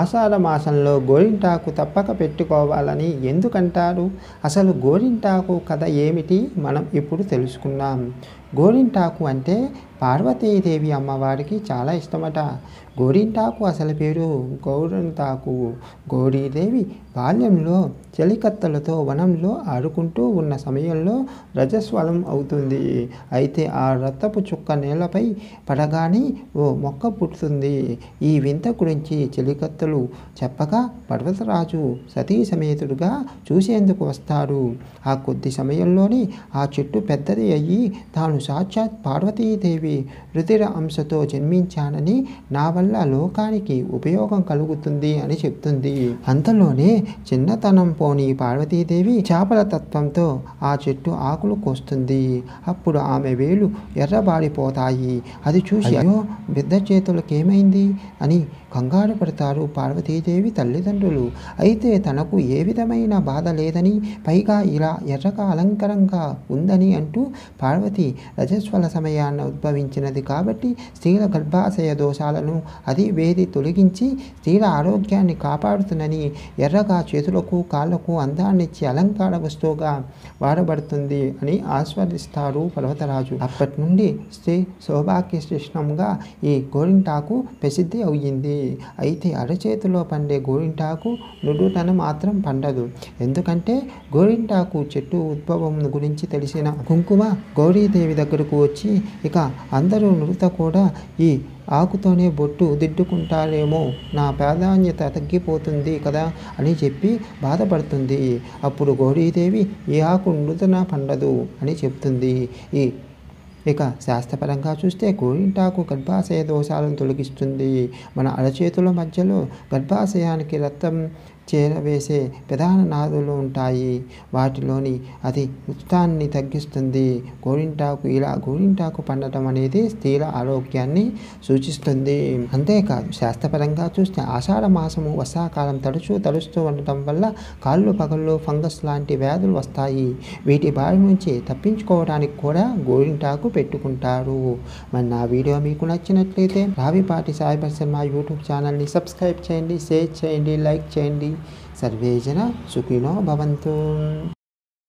ఆషాఢ మాసంలో గోరింటాకు తప్పక పెట్టుకోవాలని ఎందుకంటారు? అసలు గోరింటాకు కథ ఏమిటి? మనం ఇప్పుడు తెలుసుకుందాం. గోరింటాకు అంటే పార్వతీదేవి అమ్మవారికి చాలా ఇష్టమట. గోరింటాకు అసలు పేరు గౌరింటాకు. గౌరీదేవి బాల్యంలో చెలికత్తలతో వనంలో ఆడుకుంటూ ఉన్న సమయంలో రజస్వలం అవుతుంది. అయితే ఆ రక్తపు చుక్క నేలపై పడగానే ఓ మొక్క పుట్టుతుంది ఈ వింత గురించి చెలికత్తలు చెప్పగా పర్వతరాజు సతీ సమేతుడుగా చూసేందుకు వస్తాడు ఆ కొద్ది సమయంలోనే ఆ చెట్టు పెద్దది అయ్యి తాను సాక్షాత్ పార్వతీదేవి రుధిర అంశతో జన్మించానని నా వల్ల లోకానికి ఉపయోగం కలుగుతుంది అని చెప్తుంది. అంతలోనే చిన్నతనం పోని పార్వతీదేవి చేపల తత్వంతో ఆ చెట్టు ఆకులు కోస్తుంది. అప్పుడు ఆమె వేలు ఎర్రబారిపోతాయి. అది చూసి అయ్యో! బిడ్డ చేతులకు ఏమైంది అని కంగారు పడతారు పార్వతీదేవి తల్లిదండ్రులు. అయితే తనకు ఏ విధమైన బాధ లేదని పైగా ఇలా ఎర్రగా అలంకరంగా ఉందని అంటూ పార్వతి రజస్వల సమయాన్ని ఉద్భవించినది కాబట్టి స్త్రీల గర్భాశయ దోషాలను అది వేది తొలగించి స్త్రీల ఆరోగ్యాన్ని కాపాడుతుందని ఎర్రగా చేతులకు కాళ్ళకు అందాన్నిచ్చి అలంకార వస్తువుగా వాడబడుతుంది అని ఆస్వాదిస్తారు పర్వతరాజు. అప్పటి నుండి శ్రీ సౌభాగ్య శిష్ణంగా ఈ గోరింటాకు ప్రసిద్ధి అయ్యింది అయితే అరచేతిలో పండే గోరింటాకు నుడుటన మాత్రం పండదు. ఎందుకంటే గోరింటాకు చెట్టు ఉద్భవం గురించి తెలిసిన కుంకుమ గౌరీదేవి దగ్గరకు వచ్చి ఇక అందరూ నుడుత కూడా ఈ ఆకుతోనే బొట్టు దిద్దుకుంటారేమో నా ప్రాధాన్యత తగ్గిపోతుంది కదా అని చెప్పి బాధపడుతుంది. అప్పుడు గౌరీదేవి ఈ ఆకు నృతన పండదు అని చెప్తుంది. ఈ ఇక శాస్త్రపరంగా చూస్తే గోరింటాకు గర్భాశయ దోషాలను తొలగిస్తుంది. మన అరచేతుల మధ్యలో గర్భాశయానికి రక్తం చేరవేసే ప్రధాన నాదులు ఉంటాయి. వాటిలోని అది ఉత్సాన్ని తగ్గిస్తుంది. గోరింటాకు ఇలా గోరింటాకు పండటం అనేది స్త్రీల ఆరోగ్యాన్ని సూచిస్తుంది. అంతేకాదు శాస్త్రపరంగా చూస్తే ఆషాఢ మాసము వర్షాకాలం తరచూ తడుస్తూ ఉండటం వల్ల కాళ్ళు పగళ్ళు ఫంగస్ లాంటి వ్యాధులు వస్తాయి. వీటి బారి నుంచి తప్పించుకోవడానికి కూడా గోరింటాకు పెట్టుకుంటారు. మరి నా వీడియో మీకు నచ్చినట్లయితే రావిపాటి సాయిబర్ శర్మ యూట్యూబ్ ఛానల్ని సబ్స్క్రైబ్ చేయండి షేర్ చేయండి లైక్ చేయండి. सर्वे जन सुखिनो भवन्तु।